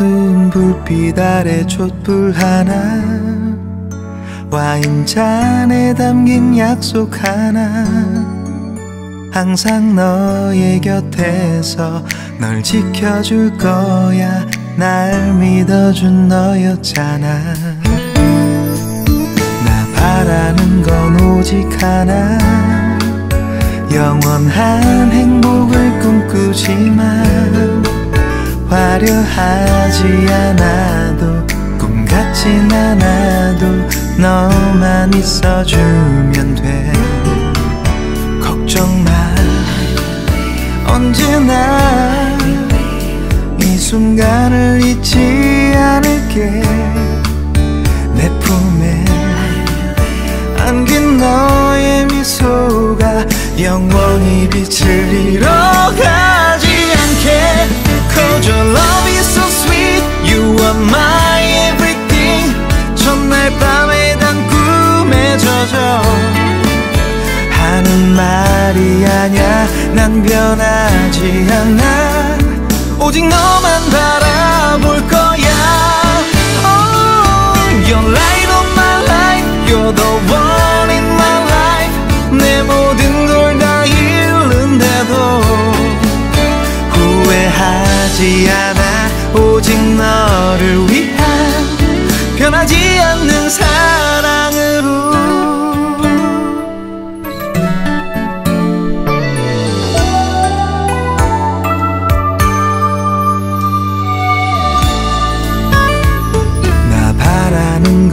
어두운 불빛 아래 촛불 하나 와인잔에 담긴 약속 하나. 항상 너의 곁에서 널 지켜줄 거야. 날 믿어준 너였잖아. 나 바라는 건 오직 하나. 영원한 행복을 꿈꾸지만 화려하지 않아도 꿈 같진 않아도 너만 있어주면 돼. 걱정 마. 언제나 이 순간을 잊지 않을게. 내 품에 안긴 너의 미소가 영원히 빛을 잃어 말이 아냐? 난 변하지 않아. 오직 너만 바라볼 거야. Oh, You're light of my life. You're the one in my life. 내 모든 걸 다 잃는데도 후회하지 않아. 오직 너를 위한 변하지 않는 사랑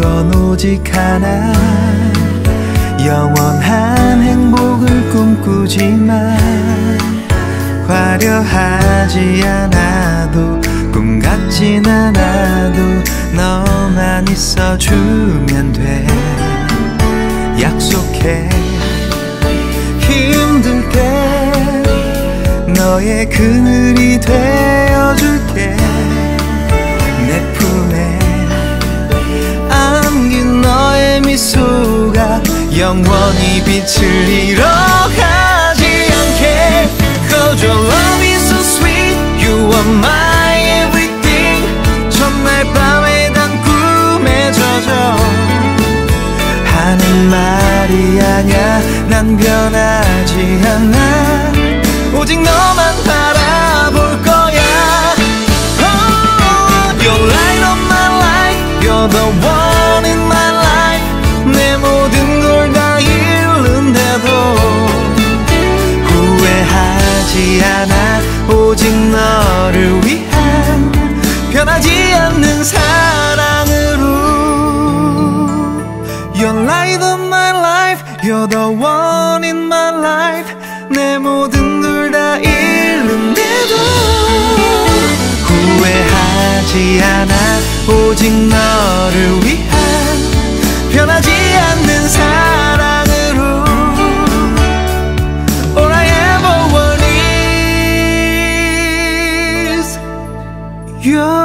건 오직 하나. 영원한 행복을 꿈꾸지만 화려하지 않아도 꿈 같진 않아도 너만 있어주면 돼. 약속해. 힘들 때 너의 그늘이 되어줄게 영원히 빛을 잃어가지 않게 Cause your love is so sweet You are my everything 첫날 밤에 단 꿈에 젖어 하는 말이 아냐 난 변하지 않아 오직 너만 바라볼 거야 oh, You're light of my life You're the one 내 모든 걸 다 잃는데도 후회하지 않아. 오직 너를 위한 변하지 않는 사랑으로 All I ever want is you